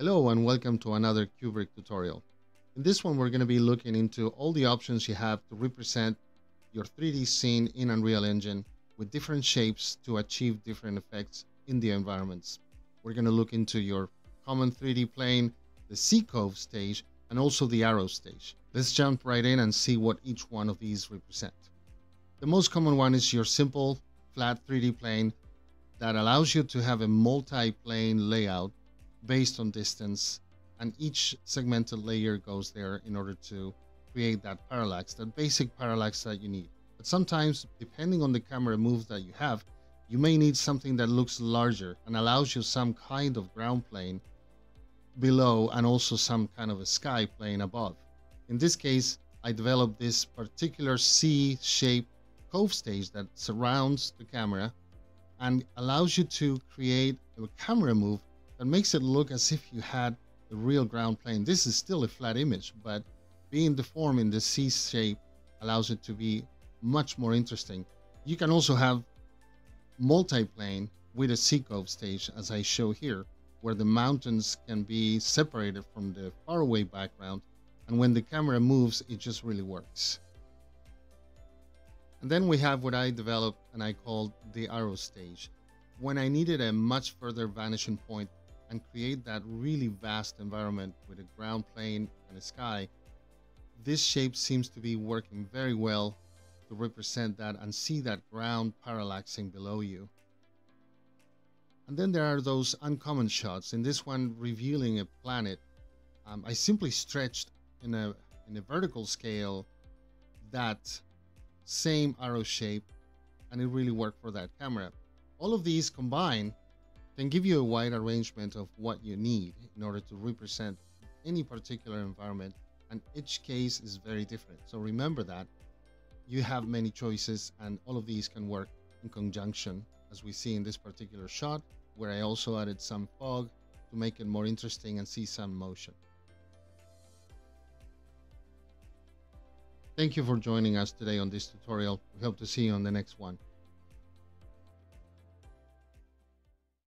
Hello and welcome to another Cuebric tutorial. In this one we're going to be looking into all the options you have to represent your 3D scene in Unreal Engine with different shapes to achieve different effects in the environments. We're going to look into your common 3D plane, the C-Cove stage, and also the arrow stage. Let's jump right in and see what each one of these represent. The most common one is your simple flat 3D plane that allows you to have a multi-plane layout based on distance and each segmented layer goes there in order to create that parallax, that basic parallax that you need. But sometimes, depending on the camera moves that you have, you may need something that looks larger and allows you some kind of ground plane below and also some kind of a sky plane above. In this case, I developed this particular C-shaped cove stage that surrounds the camera and allows you to create a camera move that makes it look as if you had the real ground plane. This is still a flat image, but being deformed in the C shape allows it to be much more interesting. You can also have multi-plane with a C-Cove stage, as I show here, where the mountains can be separated from the faraway background, and when the camera moves, it just really works. And then we have what I developed and I called the arrow stage. When I needed a much further vanishing point and create that really vast environment with a ground plane and a sky, this shape seems to be working very well to represent that and see that ground parallaxing below you. And then there are those uncommon shots. In this one, revealing a planet, um, I simply stretched in a in a vertical scale that same arrow shape, and it really worked for that camera. All of these combined can give you a wide arrangement of what you need in order to represent any particular environment and each case is very different. So remember that you have many choices and all of these can work in conjunction as we see in this particular shot where I also added some fog to make it more interesting and see some motion. Thank you for joining us today on this tutorial. We hope to see you on the next one.